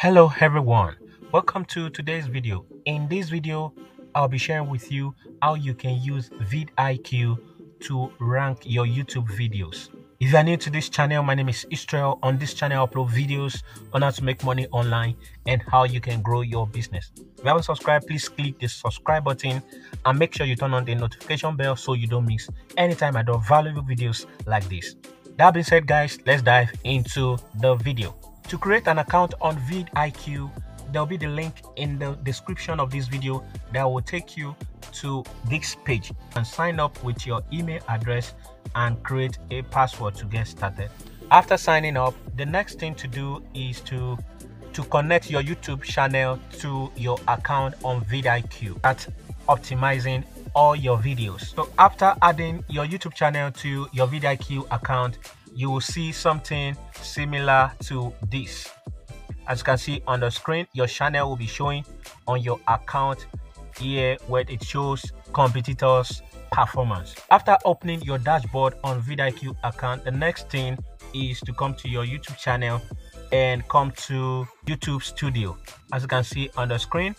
Hello everyone, welcome to today's video. In this video, I'll be sharing with you how you can use vidIQ to rank your YouTube videos. If you are new to this channel, my name is Israel. On this channel, I upload videos on how to make money online and how you can grow your business. If you haven't subscribed, please click the subscribe button and make sure you turn on the notification bell so you don't miss anytime I do valuable videos like this. That being said, guys, let's dive into the video. To create an account on vidIQ, there'll be the link in the description of this video that will take you to this page and sign up with your email address and create a password to get started. After signing up, the next thing to do is to to connect your YouTube channel to your account on vidIQ. That's optimizing all your videos. So after adding your YouTube channel to your vidIQ account, you will see something similar to this. As you can see on the screen, your channel will be showing on your account here where it shows competitors performance. After opening your dashboard on vidIQ account, the next thing is to come to your YouTube channel and come to YouTube Studio. As you can see on the screen,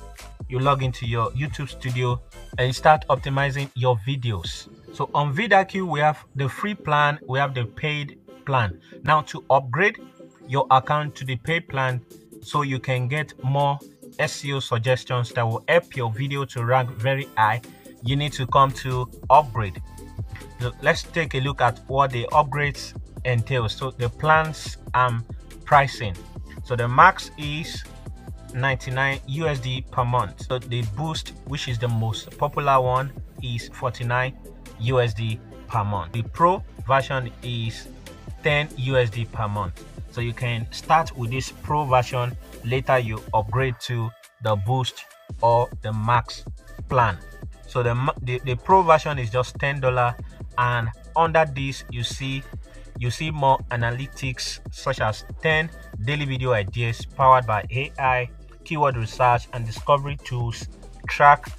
you log into your YouTube Studio and start optimizing your videos. So on vidIQ, we have the free plan, we have the paid plan. Now to upgrade your account to the paid plan so you can get more SEO suggestions that will help your video to rank very high, you need to come to upgrade. So let's take a look at what the upgrades entail. So the plans and pricing. So the max is 99 USD per month. So the boost, which is the most popular one, is 49 USD per month. The pro version is 10 USD per month. So you can start with this pro version, later you upgrade to the boost or the max plan. So the, the, the pro version is just $10 and under this you see you see more analytics such as 10 daily video ideas powered by AI, keyword research and discovery tools, track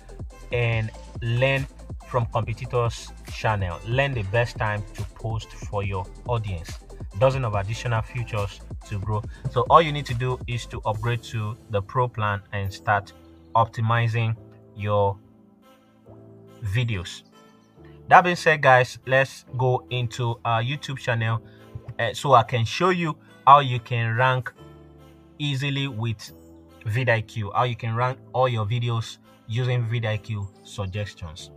and learn from competitors channel. Learn the best time to post for your audience. Dozen of additional features to grow. So all you need to do is to upgrade to the pro plan and start optimizing your videos. That being said, guys, let's go into our YouTube channel uh, so I can show you how you can rank easily with vidIQ, how you can rank all your videos using vidIQ suggestions.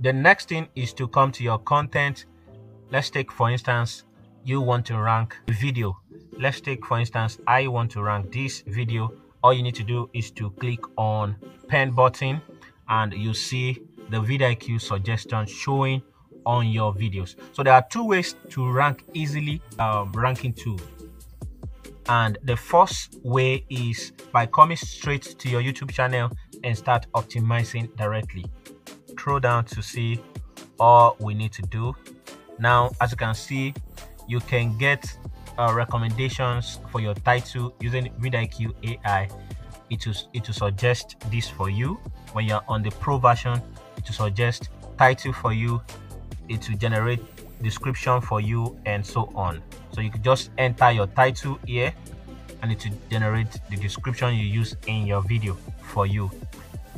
The next thing is to come to your content. Let's take, for instance, you want to rank a video. Let's take, for instance, I want to rank this video. All you need to do is to click on pen button and you see the vidIQ suggestion showing on your videos. So there are two ways to rank easily um, ranking tool. And the first way is by coming straight to your YouTube channel and start optimizing directly. Scroll down to see all we need to do. Now, as you can see, you can get uh, recommendations for your title using vidIQ AI. It will, it will suggest this for you. When you're on the pro version it will suggest title for you. It will generate description for you and so on. So you can just enter your title here and it will generate the description you use in your video for you.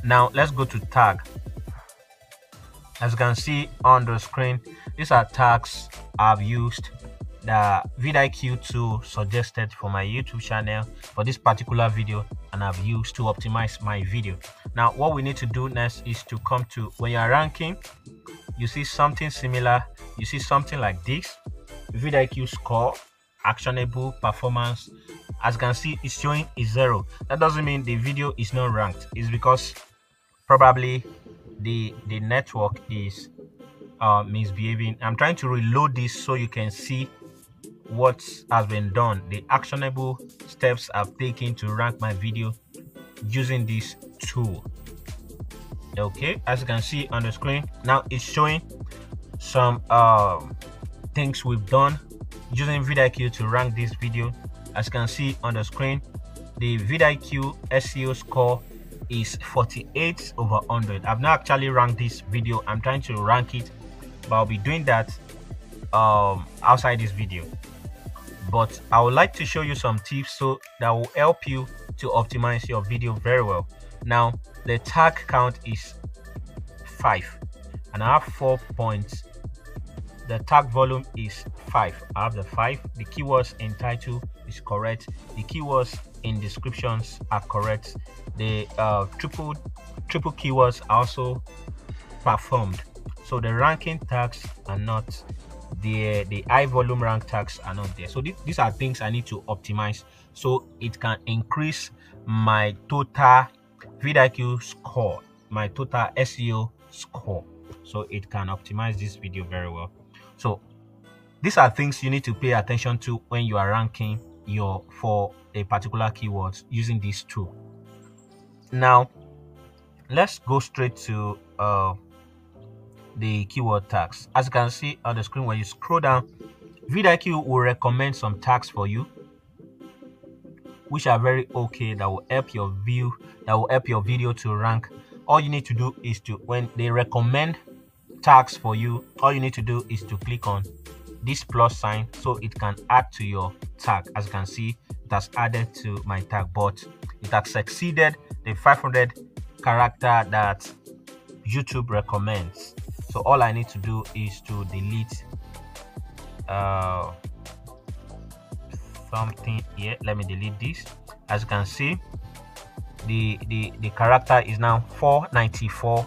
Now let's go to tag as you can see on the screen these are tags i've used the vidIQ tool suggested for my YouTube channel for this particular video and I've used to optimize my video. Now what we need to do next is to come to when you're ranking, you see something similar, you see something like this, vidIQ score, actionable performance. As you can see, it's showing is zero. That doesn't mean the video is not ranked. It's because probably the the network is uh, misbehaving. I'm trying to reload this so you can see what has been done, the actionable steps I've taken to rank my video using this tool. Okay, as you can see on the screen, now it's showing some um, things we've done using vidIQ to rank this video. As you can see on the screen, the vidIQ SEO score is 48 over 100. I've not actually ranked this video. I'm trying to rank it, but I'll be doing that um, outside this video. But I would like to show you some tips so that will help you to optimize your video very well. Now the tag count is five and i have four points. The tag volume is five. I have the five. The keywords in title is correct. The keywords in descriptions are correct. The uh, triple triple keywords also performed. So the ranking tags are not the the high volume rank tags are not there. So th these are things i need to optimize so it can increase my total vidiq score my total seo score. So it can optimize this video very well. So these are things you need to pay attention to when you are ranking your for a particular keyword using this tool now let's go straight to uh, the keyword tags. As you can see on the screen when you scroll down vidiq will recommend some tags for you which are very okay that will help your view that will help your video to rank. All you need to do is to when they recommend tags for you all you need to do is to click on this plus sign so it can add to your tag. As you can see it has added to my tag but it has exceeded the 500 character that youtube recommends. So all i need to do is to delete uh, something here. Let me delete this. As you can see the the the character is now 494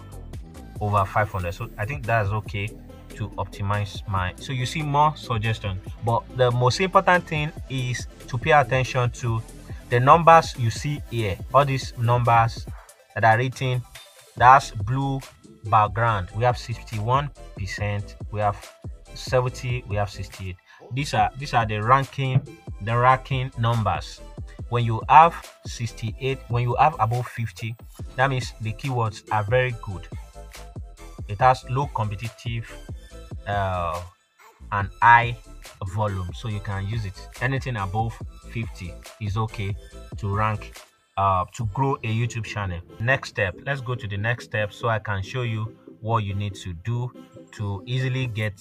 over 500 so i think that's okay to optimize my so you see more suggestion. But the most important thing is to pay attention to the numbers you see here. All these numbers that are written that's blue background. We have 61 percent we have 70 we have 68 these are these are the ranking the ranking numbers. When you have 68 when you have above 50 that means the keywords are very good. It has low competitive uh, and high volume so you can use it. Anything above 50 is okay to rank uh, to grow a youtube channel. Next step let's go to the next step so i can show you what you need to do to easily get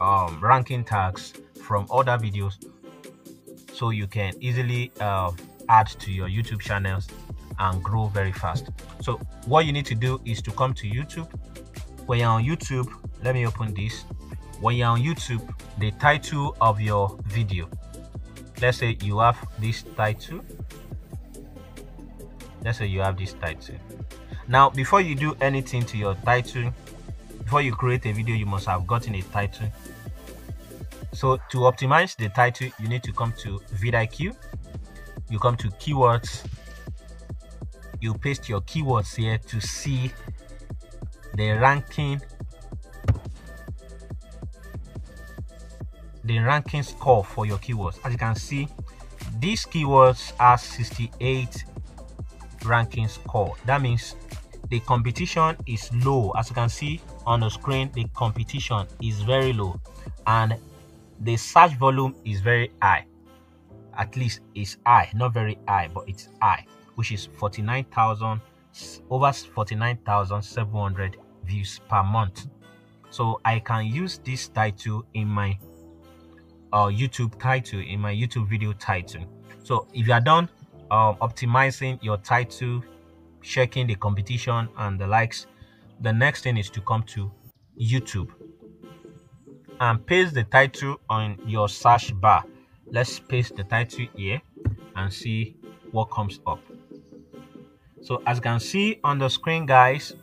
um, ranking tags from other videos so you can easily uh, add to your youtube channels and grow very fast. So what you need to do is to come to youtube when you're on youtube let me open this. When you're on youtube the title of your video. Let's say you have this title. Let's say you have this title. Now before you do anything to your title before you create a video you must have gotten a title. So to optimize the title you need to come to vidiq. You come to keywords. You paste your keywords here to see the ranking the ranking score for your keywords. As you can see these keywords are 68 ranking score. That means the competition is low. As you can see on the screen the competition is very low and the search volume is very high. At least it's high not very high but it's high which is 49,000 over 49,700 views per month. So i can use this title in my uh, youtube title in my youtube video title. So if you are done um, optimizing your title checking the competition and the likes the next thing is to come to youtube and paste the title on your search bar. Let's paste the title here and see what comes up. So as you can see on the screen guys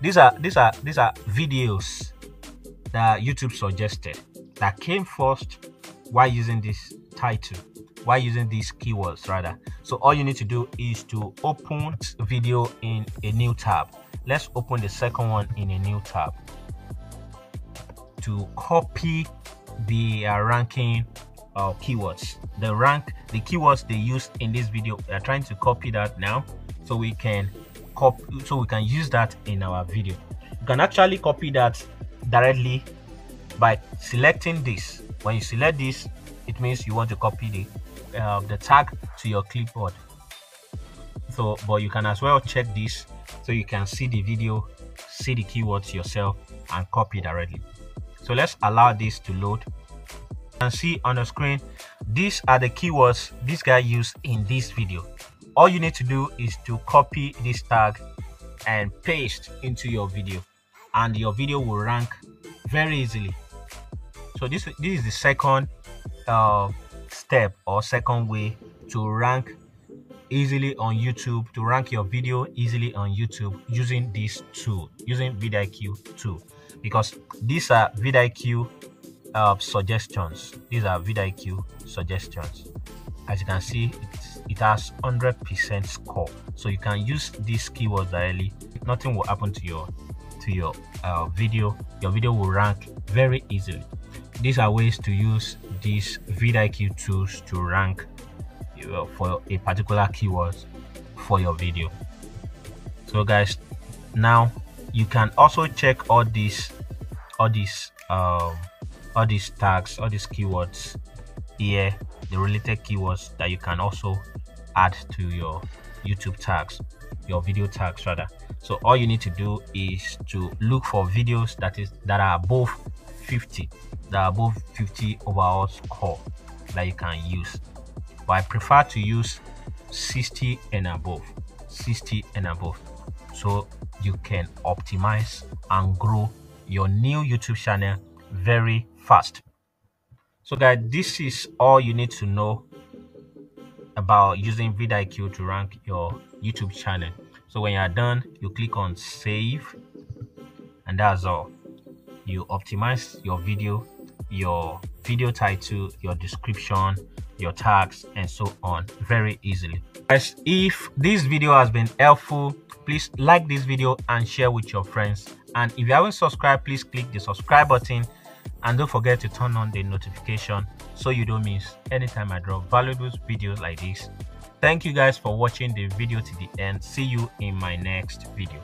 these are these are these are videos that youtube suggested that came first while using this title while using these keywords rather. So all you need to do is to open video in a new tab. Let's open the second one in a new tab to copy the uh, ranking uh, keywords. The rank the keywords they used in this video we are trying to copy that now so we can copy so we can use that in our video. You can actually copy that directly by selecting this. When you select this it means you want to copy the uh, the tag to your clipboard. So but you can as well check this so you can see the video see the keywords yourself and copy directly. So let's allow this to load. And see on the screen these are the keywords this guy used in this video all you need to do is to copy this tag and paste into your video and your video will rank very easily. So this this is the second uh, step or second way to rank easily on youtube to rank your video easily on youtube using this tool using vidIQ tool because these are vidIQ uh, suggestions. These are vidIQ suggestions. As you can see it has 100% score. So you can use these keywords directly. Nothing will happen to your to your uh, video. Your video will rank very easily. These are ways to use these vidIQ tools to rank for a particular keyword for your video. So guys now you can also check all these all these um all these tags all these keywords here the related keywords that you can also add to your youtube tags your video tags rather. So all you need to do is to look for videos that is that are above 50 that are above 50 overall score that you can use. But i prefer to use 60 and above 60 and above so you can optimize and grow your new youtube channel very fast so guys this is all you need to know about using vidIQ to rank your youtube channel. So when you're done you click on save and that's all. You optimize your video your video title your description your tags and so on very easily. Guys if this video has been helpful please like this video and share with your friends. And if you haven't subscribed please click the subscribe button and don't forget to turn on the notification so you don't miss anytime i drop valuable videos like this. Thank you guys for watching the video to the end. See you in my next video